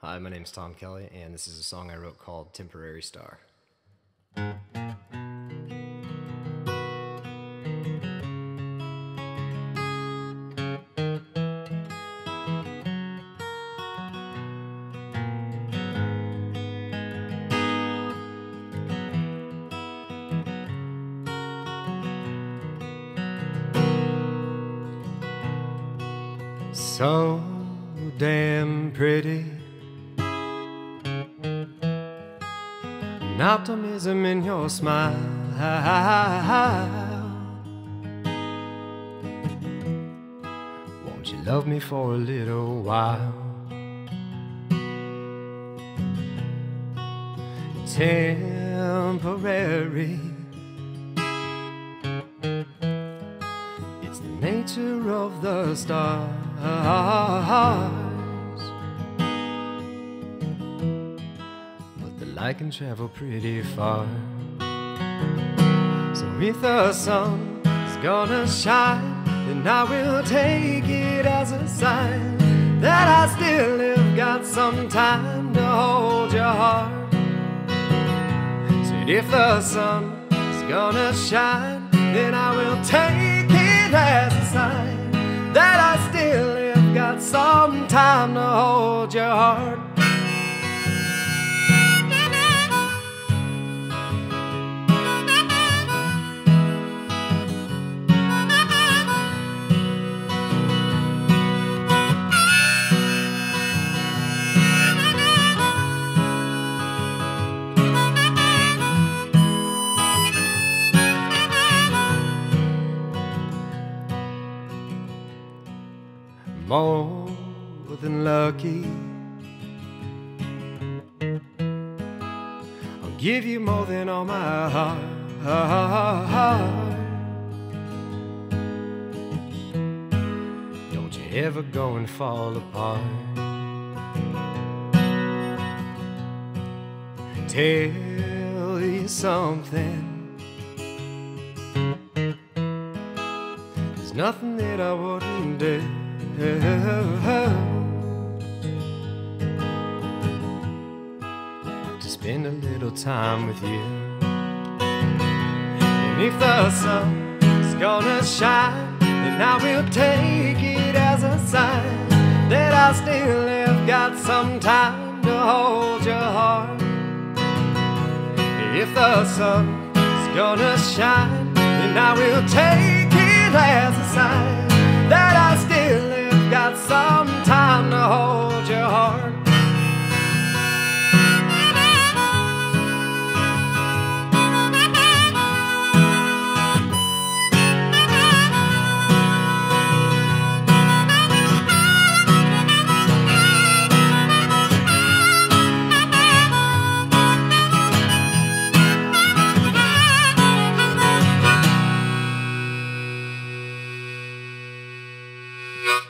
Hi, my name is Tom Kelly, and this is a song I wrote called Temporary Star. So damn pretty. An optimism in your smile. Won't you love me for a little while? Temporary. It's the nature of the stars. Light can travel pretty far. So if the sun is gonna shine, then I will take it as a sign that I still have got some time to hold your heart. Said if the sun is gonna shine, then I will take it as a sign that I still have got some time to hold your heart. More than lucky. I'll give you more than all my heart. Don't you ever go and fall apart. Tell you something. There's nothing that I wouldn't do. To spend a little time with you. And if the sun is gonna shine, then I will take it as a sign that I still have got some time to hold your heart. If the sun is gonna shine, then I will take it as a sign